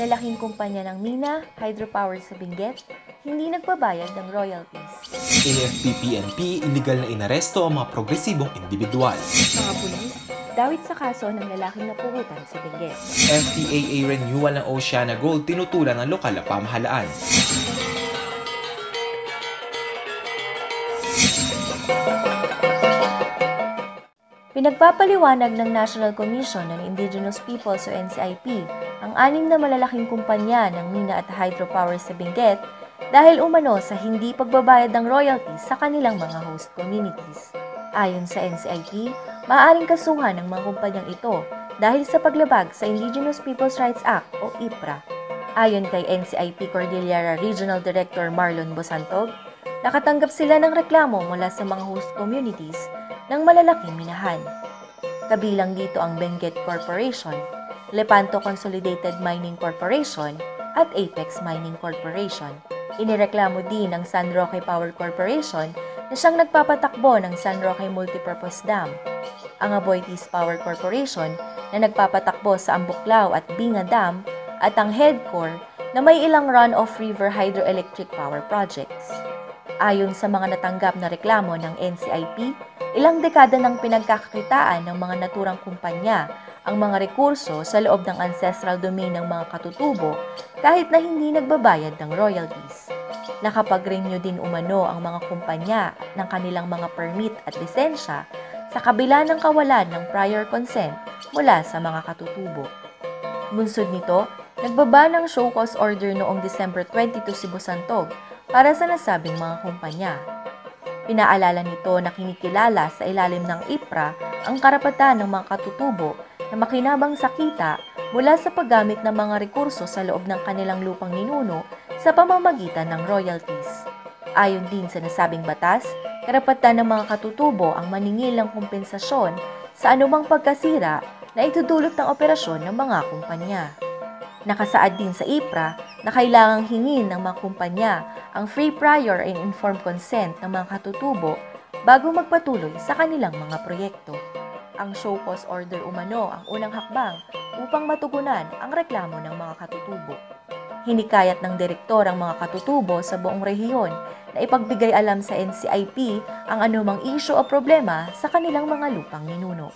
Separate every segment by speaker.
Speaker 1: malalaking kumpanya ng Mina, hydropower sa Benguet, hindi nagbabayad ng royalties.
Speaker 2: AFP-PNP, illegal na inaresto ang mga progresibong individual.
Speaker 1: Mga pulis, dawit sa kaso ng lalaking napuhutan sa Benguet.
Speaker 2: FTAA renewal ng Oceana Gold tinutulan ng lokal na pamahalaan.
Speaker 1: Pinagpapaliwanag ng National Commission on Indigenous Peoples o NCIP ang anim na malalaking kumpanya ng mina at hydropower sa Benguet dahil umano sa hindi pagbabayad ng royalties sa kanilang mga host communities. Ayon sa NCIP, maaaring kasuhan ng mga kumpanyang ito dahil sa paglabag sa Indigenous Peoples' Rights Act o IPRA. Ayon kay NCIP Cordillera Regional Director Marlon Bosantog, nakatanggap sila ng reklamo mula sa mga host communities ng malalaking minahan. Kabilang dito ang Benguet Corporation, Lepanto Consolidated Mining Corporation at Apex Mining Corporation. Inireklamo din ng San Roque Power Corporation na siyang nagpapatakbo ng San Roque Multipurpose Dam, ang Aboitiz Power Corporation na nagpapatakbo sa Ambuklao at Binga Dam at ang Headcore na may ilang run-off river hydroelectric power projects. Ayon sa mga natanggap na reklamo ng NCIP, ilang dekada ng pinagkakakitaan ng mga naturang kumpanya ang mga rekurso sa loob ng ancestral domain ng mga katutubo kahit na hindi nagbabayad ng royalties. Nakapag-renew din umano ang mga kumpanya ng kanilang mga permit at lisensya sa kabila ng kawalan ng prior consent mula sa mga katutubo. Bunsod nito, nagbaba ng show cause order noong December 22 si Busantog para sa nasabing mga kumpanya. Pinaalala nito na kinikilala sa ilalim ng IPRA ang karapatan ng mga katutubo na makinabang sa kita mula sa paggamit ng mga rekurso sa loob ng kanilang lupang ninuno sa pamamagitan ng royalties. Ayon din sa nasabing batas, karapatan ng mga katutubo ang maningil ng kompensasyon sa anumang pagkasira na itudulot ng operasyon ng mga kumpanya. Nakasaad din sa IPRA na kailangang hingin ng mga kumpanya ang free prior and informed consent ng mga katutubo bago magpatuloy sa kanilang mga proyekto. Ang show cause order umano ang unang hakbang upang matugunan ang reklamo ng mga katutubo. Hinikayat ng direktor ang mga katutubo sa buong rehiyon na ipagbigay alam sa NCIP ang anumang isyo o problema sa kanilang mga lupang ninuno.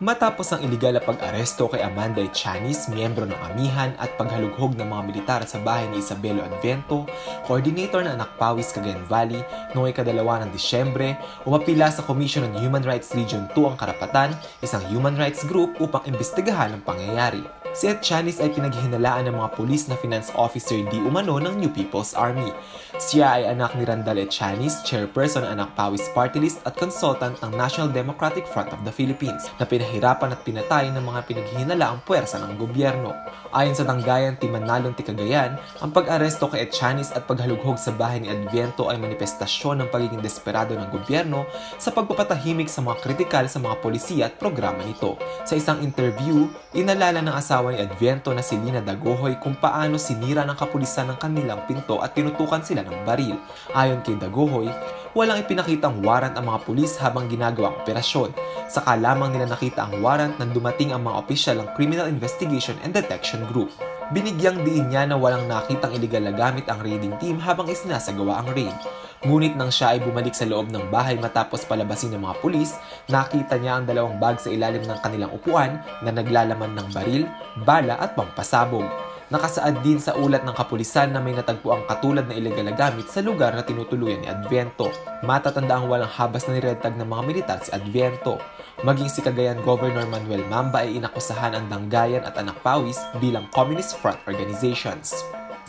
Speaker 2: Matapos ang iligal na pag-aresto kay Amanda Chanis, miyembro ng Amihan at paghalughog ng mga militar sa bahay ni Isabelo Advento, coordinator ng Anakpawis, Cagayan Valley, noong ikadalawa ng Disyembre, umapila sa Commission on Human Rights Region 2 ang Karapatan, isang human rights group upang imbestigahan ang pangyayari. Si Ed Chanis ay pinaghihinalaan ng mga pulis na finance officer di umano ng New People's Army. Siya ay anak ni Randall Chanis, chairperson ng Anak Pawis Party List at consultant ng National Democratic Front of the Philippines na pinahirapan at pinatay ng mga pinaghihinalaang puwersa ng gobyerno. Ayon sa tanggayan Timanalon Tikagayan, ang pag-aresto kay Ed Chanis at paghalughog sa bahay ni Adviento ay manifestasyon ng pagiging desperado ng gobyerno sa pagpapatahimik sa mga kritikal sa mga polisiya at programa nito. Sa isang interview, inalala ng asawa ni Adviento na si Lina Dagohoy kung paano sinira ng kapulisan ng kanilang pinto at tinutukan sila ng baril. Ayon kay Dagohoy, walang ipinakitang warrant ang mga pulis habang ginagawa ang operasyon. Saka lamang nila nakita ang warrant nang dumating ang mga opisyal ng Criminal Investigation and Detection Group. Binigyang diin niya na walang nakitang iligal na gamit ang raiding team habang isinasagawa ang raid. Ngunit nang siya ay bumalik sa loob ng bahay matapos palabasin ng mga pulis, nakita niya ang dalawang bag sa ilalim ng kanilang upuan na naglalaman ng baril, bala at pampasabog. Nakasaad din sa ulat ng kapulisan na may natagpo ang katulad na ilegal na gamit sa lugar na tinutuluyan ni Adviento. Matatanda ang walang habas na niretag ng mga militar si Adviento. Maging si Cagayan Governor Manuel Mamba ay inakusahan ang Danggayan at Anak Pawis bilang Communist Front Organizations.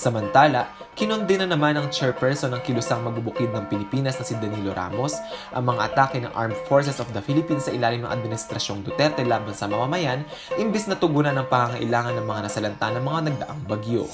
Speaker 2: Samantala, kinundi na naman ng chairperson ng kilusang magbubukid ng Pilipinas na si Danilo Ramos ang mga atake ng Armed Forces of the Philippines sa ilalim ng Administrasyong Duterte laban sa mamamayan imbis na tugunan ng pangangailangan ng mga nasalanta ng mga nagdaang bagyo.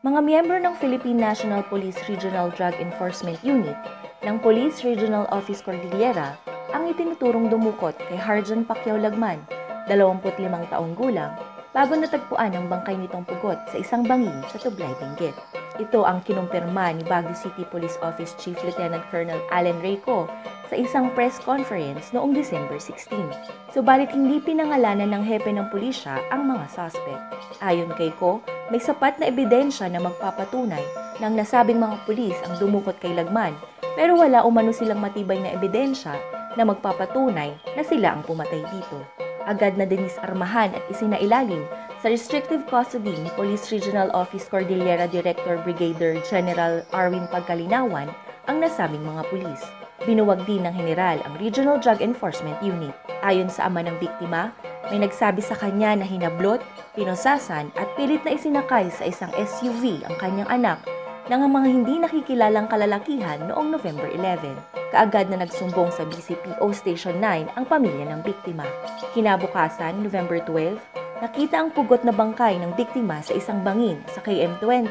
Speaker 1: Mga miyembro ng Philippine National Police Regional Drug Enforcement Unit ng Police Regional Office Cordillera ang itinuturong dumukot kay Harjan Pacquiao Lagman, 25 taong gulang, bago natagpuan ang bangkay nitong pugot sa isang bangin sa Tublay, Benguet. Ito ang kinumpirma ni Baguio City Police Office Chief Lieutenant Colonel Allen Reyco sa isang press conference noong December 16. Subalit hindi pinangalanan ng hepe ng pulisya ang mga suspect. Ayon kay Ko, may sapat na ebidensya na magpapatunay ng nasabing mga pulis ang dumukot kay Lagman pero wala umano silang matibay na ebidensya na magpapatunay na sila ang pumatay dito. Agad na dinisarmahan at isinailalim sa restrictive custody ni Police Regional Office Cordillera Director Brigadier General Arwin Pagkalinawan ang nasabing mga pulis. Binuwag din ng General ang Regional Drug Enforcement Unit. Ayon sa ama ng biktima, may nagsabi sa kanya na hinablot, pinosasan at pilit na isinakay sa isang SUV ang kanyang anak ng mga hindi nakikilalang kalalakihan noong November 11 kaagad na nagsumbong sa BCPO Station 9 ang pamilya ng biktima. Kinabukasan, November 12, nakita ang pugot na bangkay ng biktima sa isang bangin sa KM20,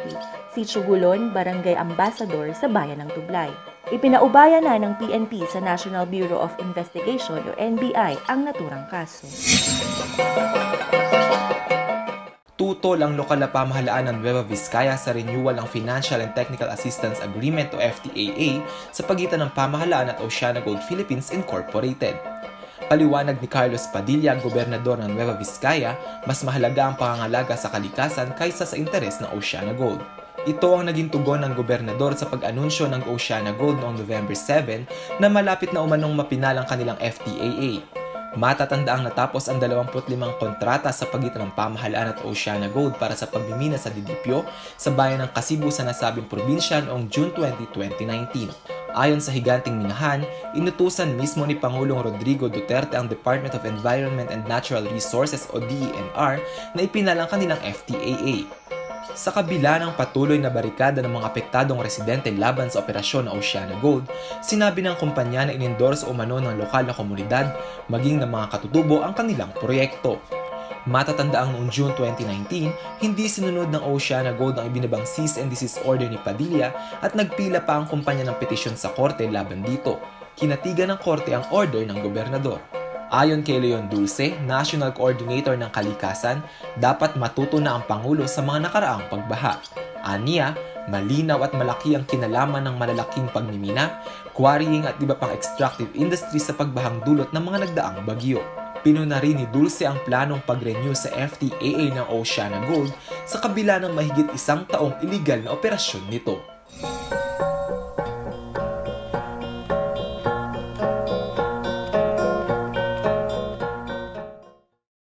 Speaker 1: Sitio Gulon, Barangay Ambassador sa bayan ng Tublay. Ipinaubaya na ng PNP sa National Bureau of Investigation o NBI ang naturang kaso.
Speaker 2: Tutol ang lokal na pamahalaan ng Nueva Vizcaya sa renewal ng Financial and Technical Assistance Agreement o FTAA sa pagitan ng pamahalaan at Oceana Gold Philippines Incorporated. Paliwanag ni Carlos Padilla, gobernador ng Nueva Vizcaya, mas mahalaga ang pangangalaga sa kalikasan kaysa sa interes ng Oceana Gold. Ito ang naging tugon ng gobernador sa pag-anunsyo ng Oceana Gold noong November 7 na malapit na umanong mapinalang kanilang FTAA Matatandaang natapos ang 25 kontrata sa pagitan ng pamahalaan at Oceana Gold para sa pagmimina sa Didipyo sa bayan ng Kasibu sa nasabing probinsya noong June 20, 2019. Ayon sa higanting minahan, inutusan mismo ni Pangulong Rodrigo Duterte ang Department of Environment and Natural Resources o DENR na ipinalang kanilang FTAA. Sa kabila ng patuloy na barikada ng mga apektadong residente laban sa operasyon ng Oceana Gold, sinabi ng kumpanya na inendorse umano ng lokal na komunidad maging ng mga katutubo ang kanilang proyekto. Matatandaang noong June 2019, hindi sinunod ng Oceana Gold ang ibinabang cease and desist order ni Padilla at nagpila pa ang kumpanya ng petisyon sa korte laban dito. Kinatigan ng korte ang order ng gobernador. Ayon kay Leon Dulce, National Coordinator ng Kalikasan, dapat matuto na ang Pangulo sa mga nakaraang pagbaha. Aniya, malinaw at malaki ang kinalaman ng malalaking pagmimina, quarrying at iba pang extractive industry sa pagbahang dulot ng mga nagdaang bagyo. Pinuna rin ni Dulce ang planong pag-renew sa FTAA ng Oceana Gold sa kabila ng mahigit isang taong illegal na operasyon nito.